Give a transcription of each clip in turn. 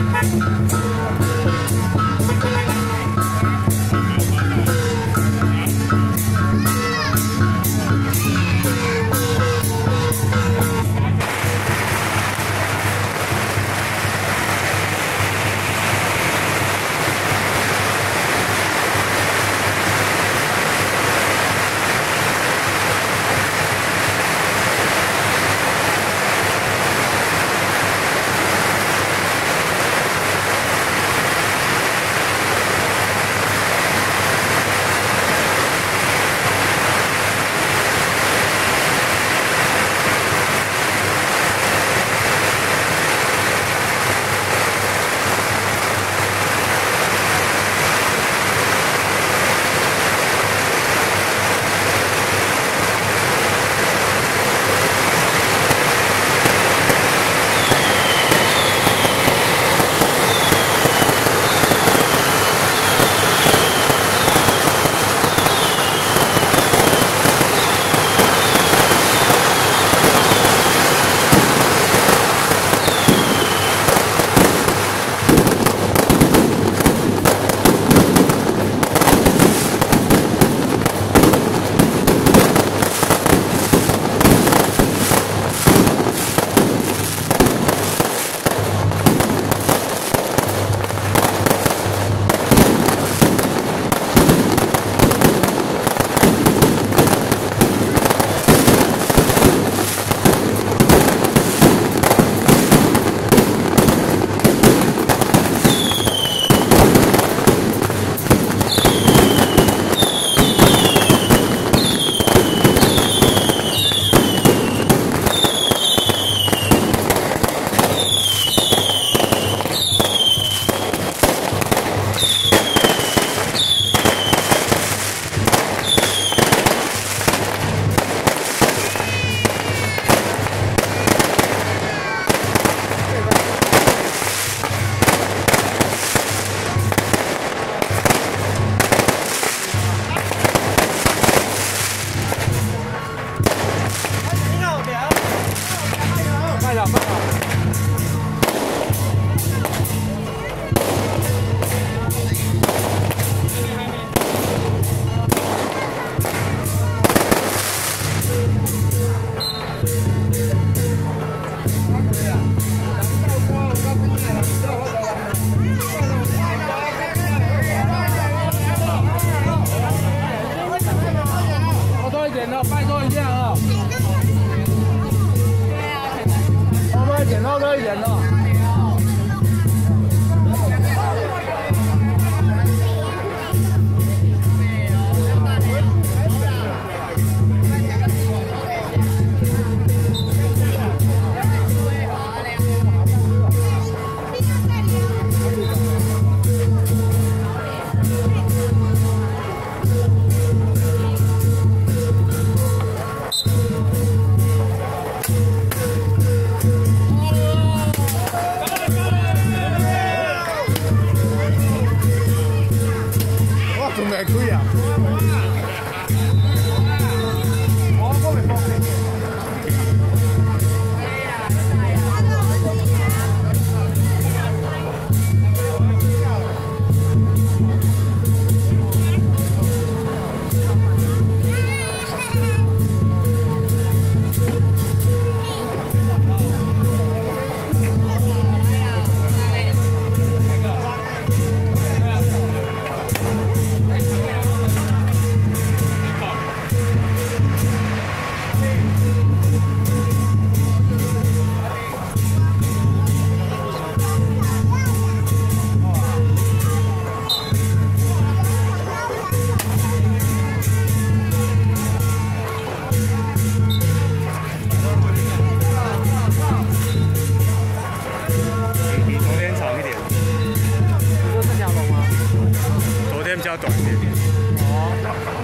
Música 点的拜托一下啊。对啊慢一点的慢一点的要短一点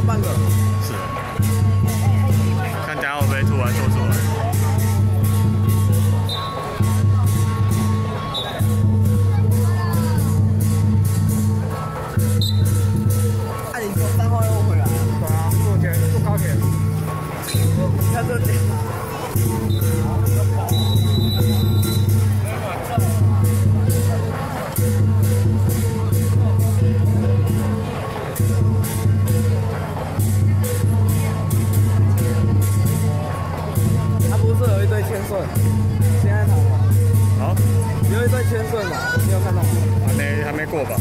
半个没有看到。还没还没过吧？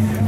Yeah.